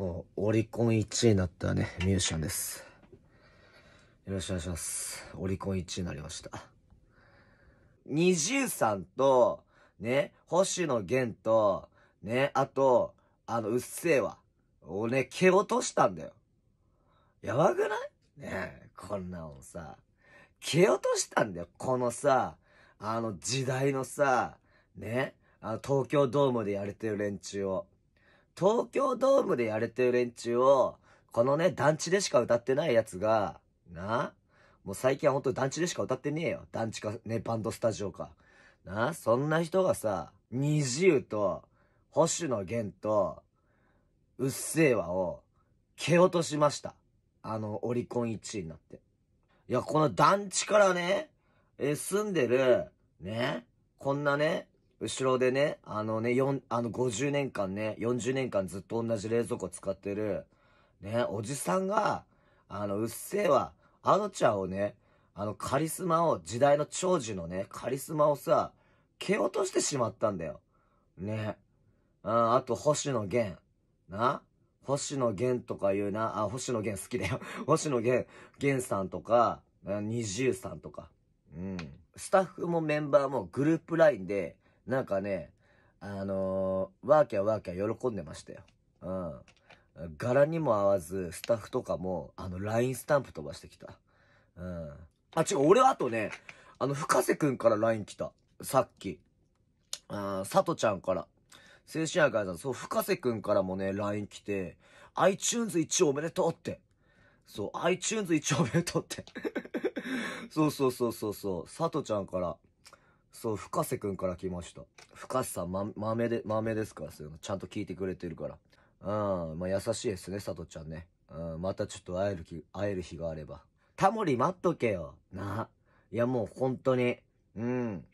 オリコン1位になったね、ミュージシャンです。よろしくお願いします。オリコン1位になりました。二重さんと、ね、星野源と、ね、あと、あの、うっせぇわ。をね、蹴落としたんだよ。やばくない？ねえ、こんなのさ、蹴落としたんだよ。このさ、あの時代のさ、ね、あの東京ドームでやれてる連中を。東京ドームでやれてる連中を、このね、団地でしか歌ってないやつが、なもう最近は本当に団地でしか歌ってねえよ。団地か、ね、バンドスタジオか。なそんな人がさ、二重と、星野源と、うっせぇわを、蹴落としました。あの、オリコン1位になって。いや、この団地からね、え住んでる、ね、こんなね、後ろでね、あのね、四あの、50年間ね、40年間ずっと同じ冷蔵庫使ってる、ね、おじさんが、あの、うっせぇわ、あのちゃんをね、あの、カリスマを、時代の長寿のね、カリスマをさ、蹴落としてしまったんだよ。ね。ああと、星野源。な？星野源とかいうな、あ、星野源好きだよ。星野源、源さんとか、二重さんとか。うん。スタッフもメンバーもグループラインで、なんかね、あのー、ワーキャーワーキャー喜んでましたよ。うん。柄にも合わず、スタッフとかも、あの、LINE スタンプ飛ばしてきた。うん。あ、違う、俺はあとね、あの、深瀬くんから LINE 来た。さっき。あー、さとちゃんから。青春愛会さん、そう、深瀬くんからもね、LINE 来て、iTunes 1おめでとうって。そう、iTunes 1おめでとうって。そうそうそうそうそう、さとちゃんから、そう、深瀬くんから来ました。深瀬さん、ま、豆で、豆ですから、そういうの。ちゃんと聞いてくれてるから。うん、まあ、優しいですね、さとちゃんね。うん、またちょっと会える日、会える日があれば。タモリ待っとけよ。な。いや、もう本当に。うん。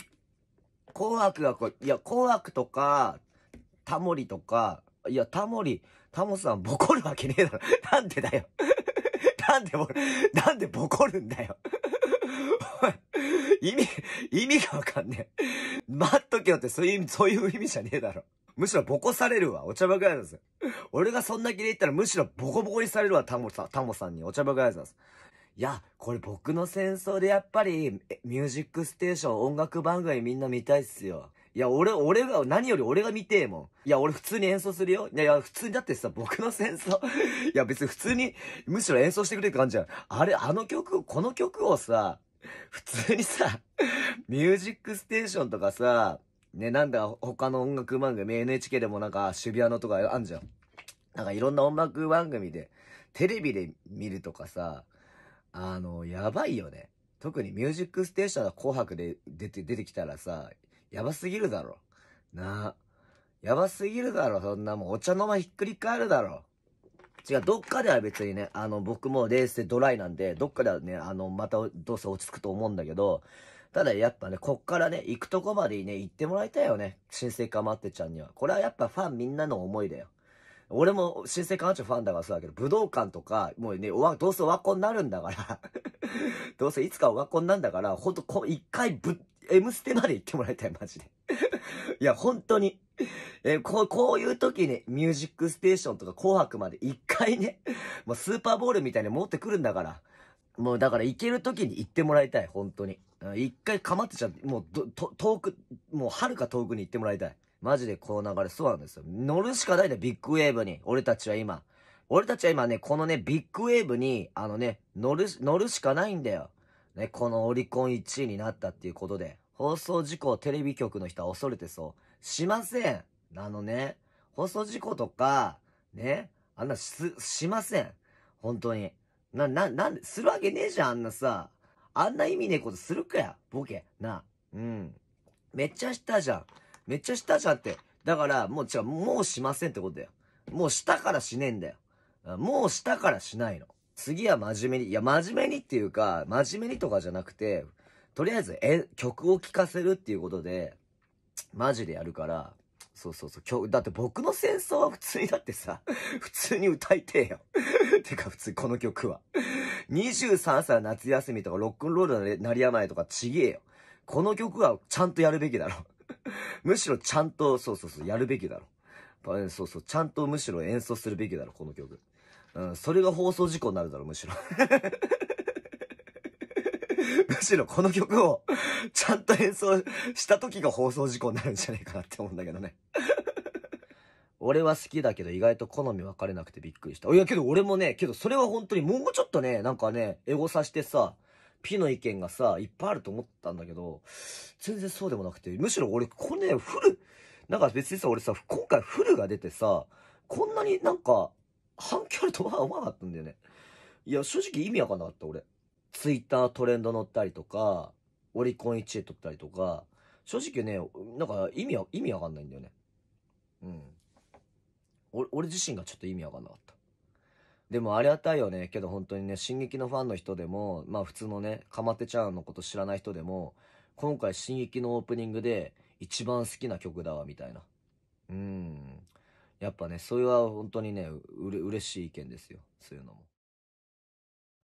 紅白がこ、いや、紅白とか、タモリとか、いや、タモリ、タモさんボコるわけねえだろ。なんでだよ。なんで、なんでボコるんだよ。意味、意味がわかんねえ。待っとけよってそういう意味、そういう意味じゃねえだろ。むしろボコされるわ。お茶ばかりです。俺がそんな気で言ったらむしろボコボコにされるわ、タモさん、タモさんに。お茶ばかりです。いや、これ僕の戦争でやっぱり、ミュージックステーション音楽番組みんな見たいっすよ。いや、俺、俺が、何より俺が見てえもん。いや、俺普通に演奏するよ。いや、いや、普通にだってさ、僕の戦争。いや、別に普通に、むしろ演奏してくれって感じじゃん。あれ、あの曲、この曲をさ、普通にさ、ミュージックステーションとかさ、ね、なんだ、他の音楽番組、NHK でもなんか、渋谷のとかあんじゃん。なんかいろんな音楽番組で、テレビで見るとかさ、あの、やばいよね。特にミュージックステーションが紅白で出て、出てきたらさ、やばすぎるだろ。なあ。やばすぎるだろ、そんなもん。お茶の間ひっくり返るだろ。違う、どっかでは別にね、あの、僕も冷静ドライなんで、どっかではね、あの、またどうせ落ち着くと思うんだけど、ただやっぱね、こっからね、行くとこまでね、行ってもらいたいよね。新生かまってちゃんには。これはやっぱファンみんなの思いだよ。俺も新生かまってちゃんファンだからそうだけど、武道館とか、もうね、おわ、どうせおわっこになるんだから。どうせいつかおわっこになるんだから、ほんと、こ、一回ぶ、M ステまで行ってもらいたい、マジで。いや、本当に。えこう、こういう時に、ミュージックステーションとか紅白まで一回ね、もうスーパーボールみたいに持ってくるんだから。もうだから行ける時に行ってもらいたい、本当に。うん一回かまってちゃん、もうど、遠く、もう遥か遠くに行ってもらいたい。マジでこの流れ、そうなんですよ。乗るしかないんだよ、ビッグウェーブに。俺たちは今。俺たちは今ね、このね、ビッグウェーブに、あのね、乗る、乗るしかないんだよ。ね、このオリコン1位になったっていうことで。放送事故をテレビ局の人は恐れてそう。しません。あのね、放送事故とか、ね、あんなし、しません。本当に。な、な、なんで、するわけねえじゃん、あんなさ。あんな意味ねえことするかや、ボケ。な。うん。めっちゃしたじゃん。めっちゃしたじゃんって。だから、もう違う、もうしませんってことだよ。もうしたからしねえんだよ。もうしたからしないの。次は真面目に、いや、真面目にっていうか、真面目にとかじゃなくて、とりあえず、え、曲を聴かせるっていうことで、マジでやるから、そうそうそう、曲、だって僕の戦争は普通にだってさ、普通に歌いてえよ。てか普通この曲は。23歳夏休みとかロックンロールの鳴りやまないとかちげえよ。この曲はちゃんとやるべきだろ。むしろちゃんと、そうそうそう、やるべきだろ。そうそう、ちゃんとむしろ演奏するべきだろ、この曲。うん、それが放送事故になるだろ、むしろ。むしろこの曲をちゃんと演奏した時が放送事故になるんじゃないかなって思うんだけどね。俺は好きだけど意外と好み分かれなくてびっくりした。いやけど俺もね、けどそれは本当にもうちょっとね、なんかね、エゴさしてさ、ピの意見がさ、いっぱいあると思ったんだけど、全然そうでもなくて、むしろ俺、これね、フル、なんか別にさ、俺さ、今回フルが出てさ、こんなになんか、反響あるとは思わなかったんだよね。いや、正直意味わかんなかった、俺。ツイッタートレンド乗ったりとか、オリコン1位取ったりとか、正直ね、なんか意味は、意味わかんないんだよね。うん。俺、自身がちょっと意味わかんなかった。でもありがたいよね。けど本当にね、進撃のファンの人でも、まあ普通のね、かまってちゃんのこと知らない人でも、今回進撃のオープニングで一番好きな曲だわ、みたいな。うん。やっぱね、それは本当にね、うれ、嬉しい意見ですよ。そういうのも。